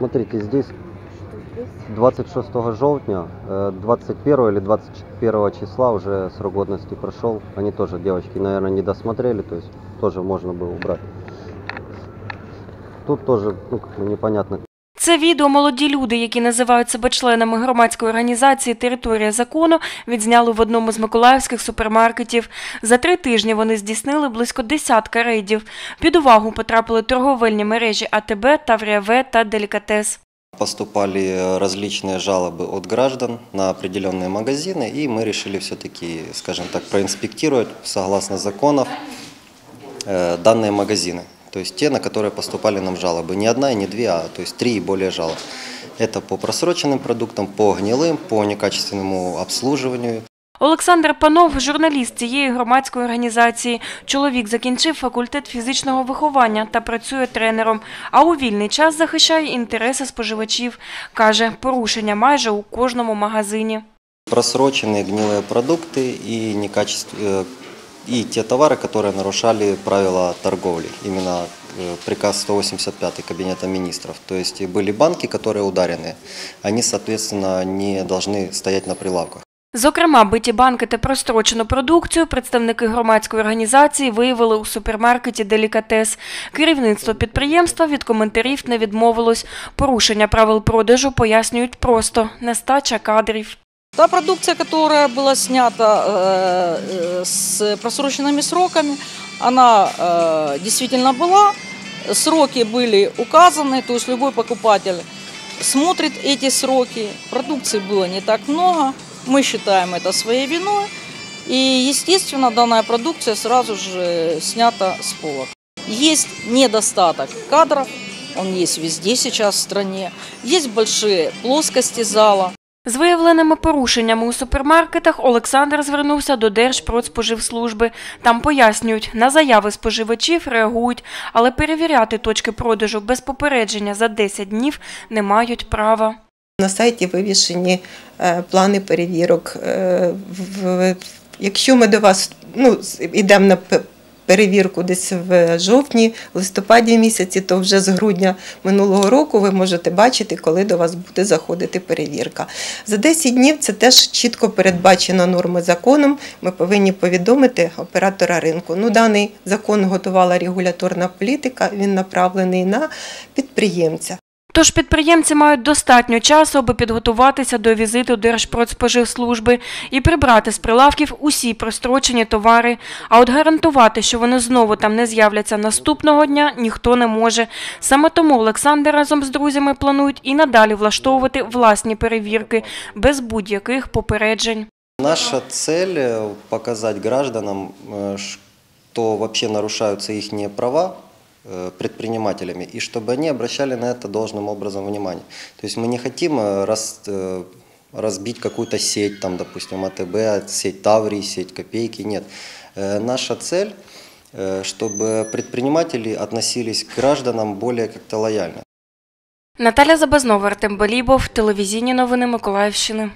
Смотрите, здесь 26 жовтня, э, 21 или 21 числа уже срок годности прошел. Они тоже, девочки, наверное, не досмотрели, то есть тоже можно было убрать. Тут тоже, ну, как бы непонятно, Це відео молоді люди, які називають себе членами громадської організації Територія закону, відзняли в одному з миколаївських супермаркетів. За три тижні вони здійснили близько десятка рейдів. Під увагу потрапили торговельні мережі АТБ, Таврія В та Делікатес. Поступали различные жалобы от граждан на определенные магазины, и мы решили все-таки, скажем так, проинспектировать согласно законов э, данные магазины. То есть те, на которые поступали нам жалобы. Не одна и не две, а то есть три и более жалоб. Это по просроченным продуктам, по гнилым, по некачественному обслуживанию. Олександр Панов, журналіст цієї громадської організації. Чоловік закінчив факультет фізичного виховання та працює тренером, а у вільний час захищає інтереси споживачів. Каже, порушення майже у кожному магазині. Просроченные гнилые продукты и, некачеств... э, и те товары, которые нарушали правила торговли. Именно э, приказ 185 Кабинета министров. То есть были банки, которые ударенные. Они, соответственно, не должны стоять на прилавках. Зокрема, биті банки та прострочену продукцію представники громадської організації виявили у супермаркеті Делікатес. Керівництво підприємства від коментарів не відмовилось. Порушення правил продажу пояснюють просто – нестача кадрів. Та продукция, которая была снята э, э, с просроченными сроками, она э, действительно была. Сроки были указаны, то есть любой покупатель смотрит эти сроки. Продукции было не так много. Мы считаем это своей виной. И, естественно, данная продукция сразу же снята с полок. Есть недостаток кадров, он есть везде сейчас в стране. Есть большие плоскости зала. З виявленими порушеннями у супермаркетах Олександр звернувся до Держпродспоживслужби. Там пояснюють, на заяви споживачів реагують, але перевіряти точки продажу без попередження за 10 днів не мають права. На сайті вивішені е, плани перевірок. Е, Якщо ми до вас ну, йдемо на перевірку десь в жовтні, листопаді місяці, то вже з грудня минулого року ви можете бачити, коли до вас буде заходити перевірка. За 10 днів це теж чітко передбачено норми законом. Ми повинні повідомити оператора ринку. Ну, даний закон готувала регуляторна політика, він направлений на підприємця. Тож підприємці мають достатньо часу, аби підготуватися до візиту Держпродспоживслужби і прибрати з прилавків усі прострочені товари. А от гарантувати, що вони знову там не з'являться наступного дня, ніхто не може. Саме тому Олександр разом з друзями планують і надалі влаштовувати власні перевірки без будь-яких попереджень. Наша цель э, показать гражданам, э, что вообще нарушаются их права э, предпринимателями, и чтобы они обращали на это должным образом внимание. То есть мы не хотим э, раз, э, разбить какую-то сеть, там, допустим, АТБ, сеть Таврии, сеть Копейки, нет. Э, Наша цель, э, чтобы предприниматели относились к гражданам более как-то лояльно. Наталя Забазнова, Артем Балібов, телевізійні новини Миколаївщини.